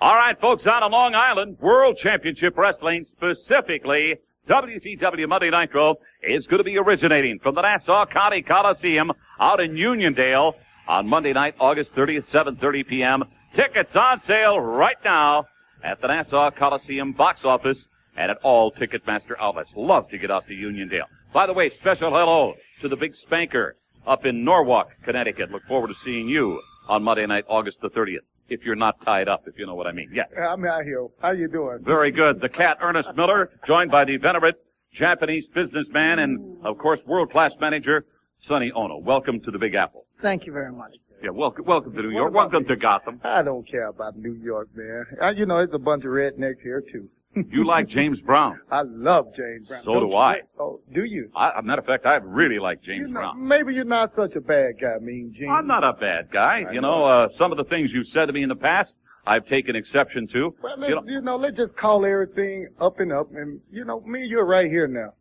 All right, folks, out on Long Island, World Championship Wrestling, specifically WCW Monday Nitro, is going to be originating from the Nassau County Coliseum out in Uniondale on Monday night, August 30th, 7.30 p.m. Tickets on sale right now at the Nassau Coliseum box office and at all Ticketmaster outlets. Love to get out to Uniondale. By the way, special hello to the big spanker up in Norwalk, Connecticut. Look forward to seeing you on Monday night, August the 30th if you're not tied up, if you know what I mean. Yes. I'm out here. How you doing? Very good. The cat, Ernest Miller, joined by the venerate Japanese businessman and, of course, world-class manager, Sonny Ono. Welcome to the Big Apple. Thank you very much. Yeah, welcome, welcome to New York. Welcome to Gotham. I don't care about New York, man. Uh, you know, there's a bunch of rednecks here too. You like James Brown. I love James Brown. So Don't do I. you? Oh, do you? I, as a matter of fact, I really like James You know, Brown. maybe you're not such a bad guy, Mean Gene. I'm not a bad guy. I You know. know, uh, some of the things you've said to me in the past, I've taken exception to. Well, You know, you know, let's just call everything up and up, and you know, me you're right here now.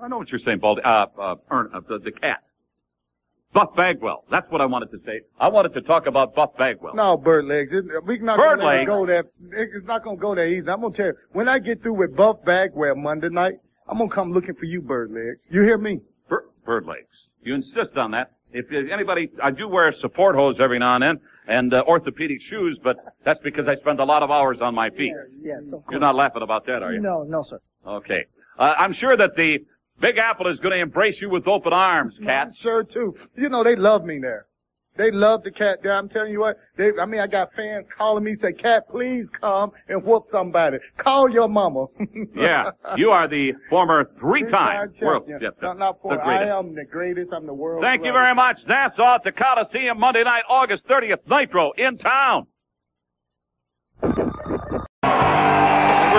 I know what you're saying, Baldy. Uh, uh, Ern, uh, the, the cat. Buff Bagwell. That's what I wanted to say. I wanted to talk about Buff Bagwell. No, bird legs. It, we're not Bird gonna let it legs? go there. It's not gonna go there easy. I'm gonna tell you, when I get through with Buff Bagwell Monday night, I'm gonna come looking for you, bird legs. You hear me? Bir- bird legs. You insist on that. If there's anybody, I do wear support hose every now and then and uh, orthopedic shoes, but that's because I spend a lot of hours on my feet. Yes, of course. You're not laughing about that, are you? No, no, sir. Okay. Uh, I'm sure that the Big Apple is going to embrace you with open arms, Cat. Sure too. You know, they love me there. They love the cat there. I'm telling you what, they, I mean, I got fans calling me, say, cat, please come and whoop somebody. Call your mama. Yeah, you are the former three-time world. champion. the- not, not for, the I am the greatest. I'm the world. Thank you very much, Nassau at the Coliseum Monday night, August 30th, Nitro in town. We're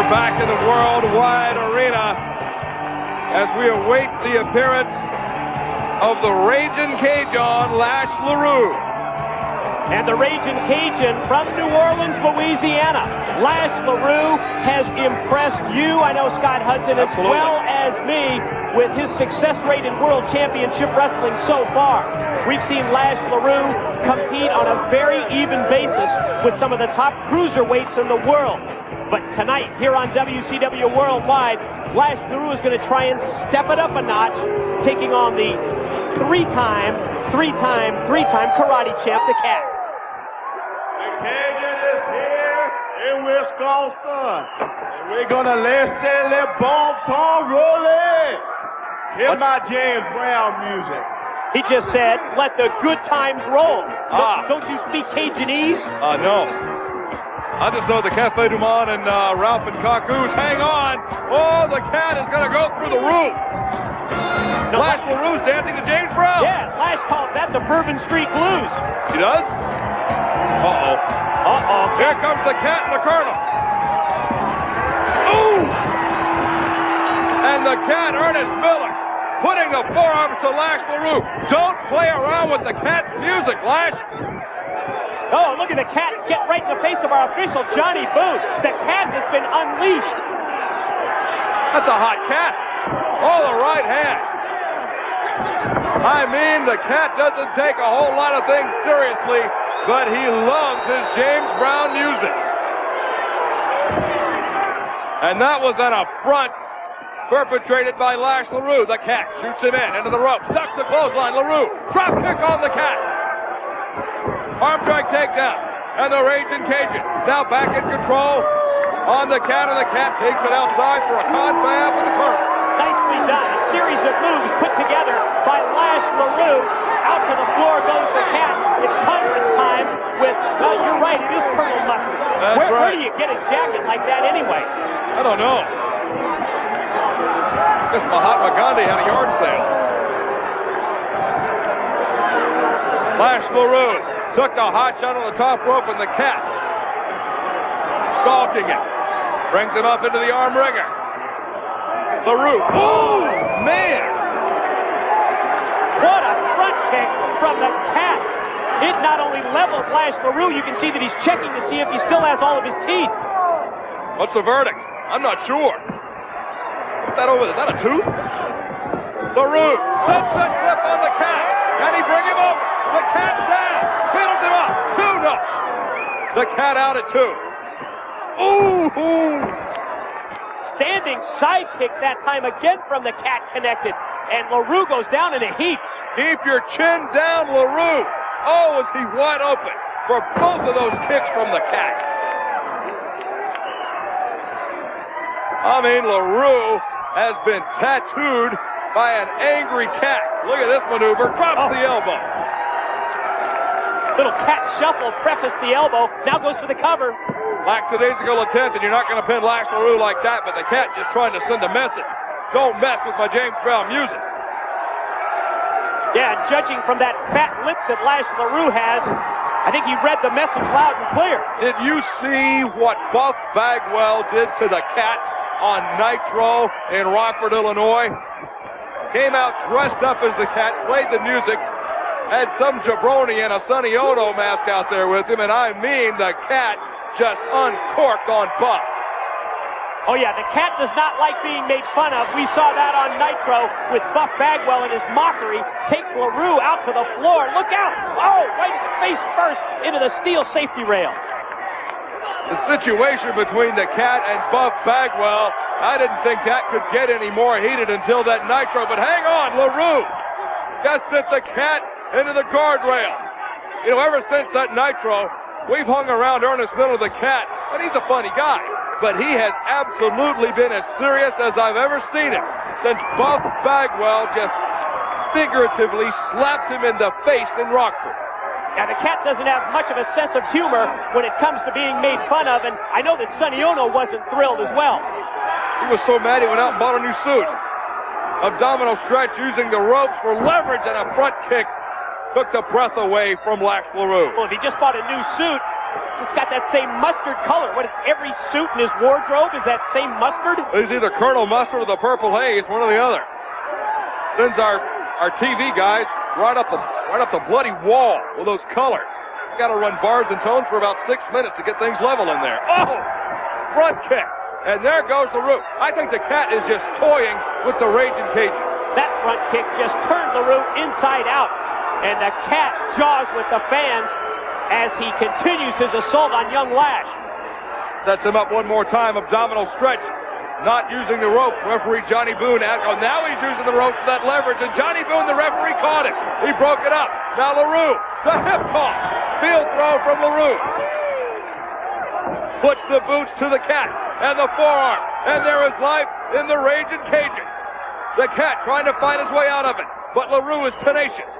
back in the worldwide arena as we await the appearance of the Raging Cajun Lash LeRoux. And the Raging Cajun from New Orleans, Louisiana. Lash LeRoux has impressed you, I know Scott Hudson, as well as me with his success rate in World Championship Wrestling so far. We've seen Lash LeRoux compete on a very even basis with some of the top cruiserweights in the world. But tonight, here on WCW Worldwide, Lash LeRoux is going to try and step it up a notch, taking on the three-time, three-time, three-time karate champ, the Cat. Cajun is here in Wisconsin. And we're gonna listen to bon ton rolling. Hear my James Brown music. He just said, let the good times roll. Ah. Don't, don't you speak Cajunese? Uh, no. I just know the Cafe Du Monde and uh, Ralph and Kacoo's. Hang on. Oh, the cat is going to go through the roof. No, Lash LeRoux's dancing to James Brown. Yeah, Lash called that the Bourbon Street Blues. He does? Uh-oh. Uh-oh. Here comes the cat and the colonel. Ooh! And the cat, Ernest Miller, putting the forearms to Lash LeRoux. Don't play around with the cat's music, Lash. Oh, look at the cat get right in the face of our official, Johnny Boone. The cat has been unleashed. That's a hot cat. Oh, the right hand. I mean, the cat doesn't take a whole lot of things seriously, but he loves his James Brown music. And that was an affront perpetrated by Lash LeRoux. The cat shoots him in into the rope, ducks the clothesline. LeRoux, drop kick on the cat. Arm drag takedown. And the Raging Cajun now back in control on the cat, and the cat takes it outside for a confab with the colonel. Nicely done. A series of moves put together by Lash LeRoux. Out to the floor goes the cat. It's time with, well, you're right, it is Colonel Mustard. Where, where do you get a jacket like that anyway? I don't know. Guess Mahatma Gandhi had a yard sale. Lash LeRoux took the hot shot on the top rope and the cat stalking him. Brings him up into the arm ringer. LeRoux. Oh, man. What a front kick from the cat. It not only leveled Lash LeRoux, you can see that he's checking to see if he still has all of his teeth. What's the verdict? I'm not sure. What's that over there? Is that a tooth? LeRoux, sunset flip on the cat. Can he bring him over? The cat's down. Fiddles him up. Two, no. The cat out at two. Ooh! Standing sidekick that time again from the cat connected. And LeRoux goes down in a heap. Keep your chin down, LeRoux. Oh, is he wide open for both of those kicks from the cat. I mean, LeRoux has been tattooed by an angry cat. Look at this maneuver. Drops Oh. the elbow. Little cat shuffle prefaced the elbow. Now goes for the cover. Lackadaisical attempt, and you're not going to pin Lax LeRoux like that, but the cat just trying to send a message. Don't mess with my James Brown music. Yeah, and judging from that fat lip that Lash LeRoux has, I think he read the message loud and clear. Did you see what Buff Bagwell did to the cat on Nitro in Rockford, Illinois? Came out dressed up as the cat, played the music, had some jabroni and a Sonny Ono mask out there with him, and I mean the cat just uncorked on Buff. Oh yeah, the cat does not like being made fun of. We saw that on Nitro with Buff Bagwell in his mockery. Takes LeRoux out to the floor. Look out! Oh, right face first into the steel safety rail. The situation between the cat and Buff Bagwell, I didn't think that could get any more heated until that Nitro, but hang on, LeRoux just sent the cat into the guardrail. You know, ever since that Nitro, we've hung around Ernest Miller, the cat, and he's a funny guy, but he has absolutely been as serious as I've ever seen him since Buff Bagwell just figuratively slapped him in the face in Rockford. Now the cat doesn't have much of a sense of humor when it comes to being made fun of, and I know that Sonny Ono wasn't thrilled as well. He was so mad he went out and bought a new suit. Abdominal stretch using the ropes for leverage and a front kick took the breath away from Lax LeRoux. Well, if he just bought a new suit, it's got that same mustard color. What is every suit in his wardrobe is that same mustard? He's either Colonel Mustard or the Purple Haze, one or the other. Sends our, our TV guys right up the right up the bloody wall with those colors. Got to run bars and tones for about six minutes to get things level in there. Oh, front kick, and there goes the root. I think the cat is just toying with the raging Cajun. That front kick just turned LeRoux inside out. And the cat jaws with the fans as he continues his assault on young Lash. Sets him up one more time. Abdominal stretch. Not using the rope. Referee Johnny Boone. Oh, now he's using the rope for that leverage. And Johnny Boone, the referee, caught it. He broke it up. Now LeRoux. The hip toss. Field throw from LeRoux. Puts the boots to the cat. And the forearm. And there is life in the raging Cajun. The cat trying to find his way out of it. But LeRoux is tenacious.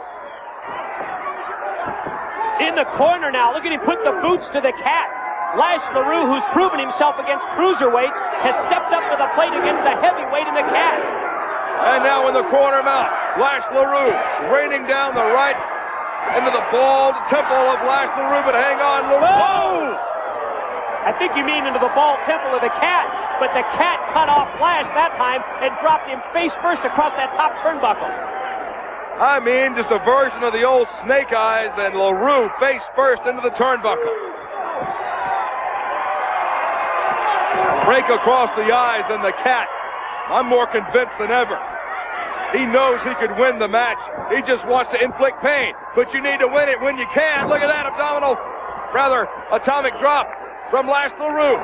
In the corner now, look at him put the boots to the cat. Lash LeRoux, who's proven himself against cruiserweights, has stepped up to the plate against the heavyweight in the cat. And now in the corner mount, Lash LeRoux raining down the right into the bald temple of Lash LeRoux, but hang on, LeRoux! I think you mean into the bald temple of the cat, but the cat cut off Lash that time and dropped him face first across that top turnbuckle. I mean, just a version of the old snake eyes, and LeRoux face first into the turnbuckle. Break across the eyes, and the cat, I'm more convinced than ever. He knows he could win the match. He just wants to inflict pain. But you need to win it when you can. Look at that abdominal, rather, atomic drop from Lash LeRoux.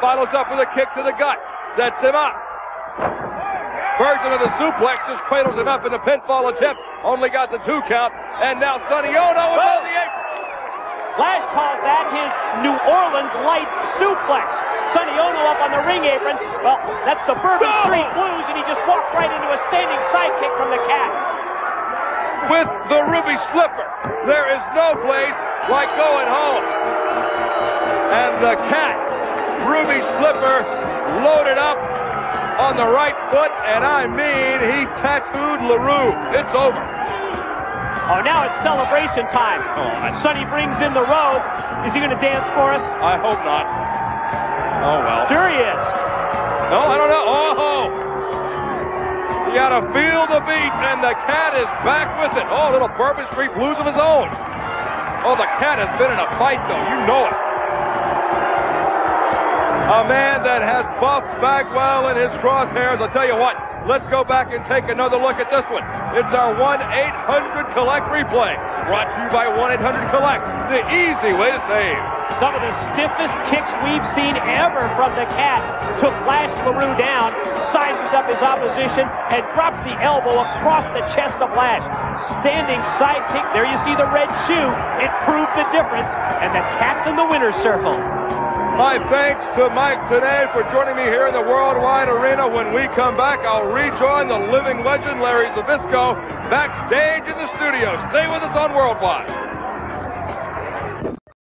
Follows up with a kick to the gut. Sets him up. Version of the suplex just cradles him up in a pinfall attempt. Only got the two count. And now Sonny Ono is on the apron. Lash calls that his New Orleans light suplex. Sonny Ono up on the ring apron. Well, that's the Bourbon Go! Street Blues, and he just walked right into a standing sidekick from the cat. with the Ruby Slipper. There is no place like going home. And the cat, Ruby Slipper, loaded up on the right foot, and I mean, he tattooed LeRoux. It's over. Oh, now it's celebration time. Oh, Sonny brings in the road. Is he going to dance for us? I hope not. Oh, well. Sure he is. No, I don't know. Oh! You gotta feel the beat, and the cat is back with it. Oh, little Bourbon Street Blues of his own. Oh, the cat has been in a fight, though. You know it. A man that has Buff Bagwell in his crosshairs. I'll tell you what, let's go back and take another look at this one. It's our 1-800-COLLECT replay. Brought to you by 1-800-COLLECT, the easy way to save. some of the stiffest kicks we've seen ever from the cat. Took Lash LeRoux down, sizes up his opposition, and drops the elbow across the chest of Lash. Standing side kick. There you see the red shoe. It proved the difference. And the cat's in the winner's circle. My thanks to Mike today for joining me here in the Worldwide Arena. When we come back, I'll rejoin the living legend Larry Zbyszko backstage in the studio. Stay with us on Worldwide.